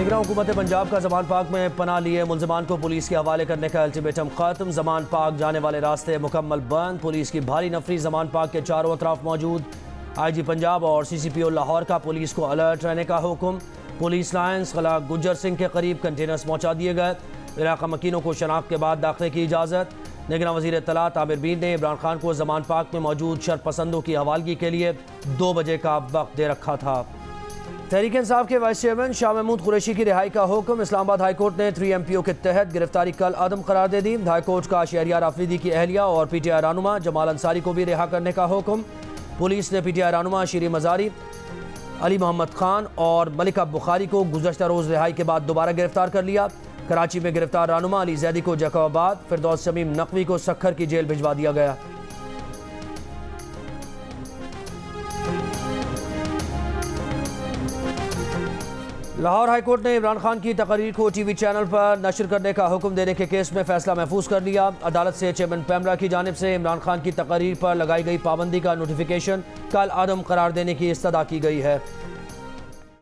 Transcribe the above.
निगरान हुकूमत पंजाब का जमान पाक में पना लिए मुलजमान को पुलिस के हवाले करने का अल्टीमेटम खत्म। जमान पाक जाने वाले रास्ते मुकम्मल बंद। पुलिस की भारी नफरी जमान पाक के चारों अतराफ मौजूद। आई जी पंजाब और सी सी पी ओ लाहौर का पुलिस को अलर्ट रहने का हुक्म। पुलिस लाइन्स खला गुज्जर सिंह के करीब कंटेनर्स पहुँचा दिए गए। इलाका मकीनों को शनाख्त के बाद दाखिले की इजाज़त। निगरान वज़ीर तलात आमिर बीर ने इमरान खान को जमान पाक में मौजूद शरपसंदों की हवालगी के लिए दो बजे का वक्त दे रखा था। तहरीक इंसाफ के वाइस चेयरमैन शाह महमूद कुरैशी की रिहाई का हुक्म। इस्लामाबाद हाईकोर्ट ने थ्री एम पी ओ के तहत गिरफ्तारी कल आदम करार दे दी। हाईकोर्ट का शहरियार आफरीदी की अहलिया और पी टी आई रहनुमा जमाल अंसारी को भी रिहा करने का हुक्म। पुलिस ने पी टी आई रानुमा, शीरी मजारी, अली मोहम्मद खान और मलिका बुखारी को गुजशत रोज़ रिहाई के बाद दोबारा गिरफ़्तार कर लिया। कराची में गिरफ़्तार रानुमा, अली जैदी को जकोबाद फिरदौस शमीम नकवी को सखर की जेल भिजवा दिया गया। लाहौर हाईकोर्ट ने इमरान खान की तकरीर को टीवी चैनल पर नशर करने का हुक्म देने के केस में फैसला महफूज कर लिया। अदालत से चेयरमैन पैमरा की जानब से इमरान खान की तकरीर पर लगाई गई पाबंदी का नोटिफिकेशन कल आदम करार देने की इस्तः की गई है।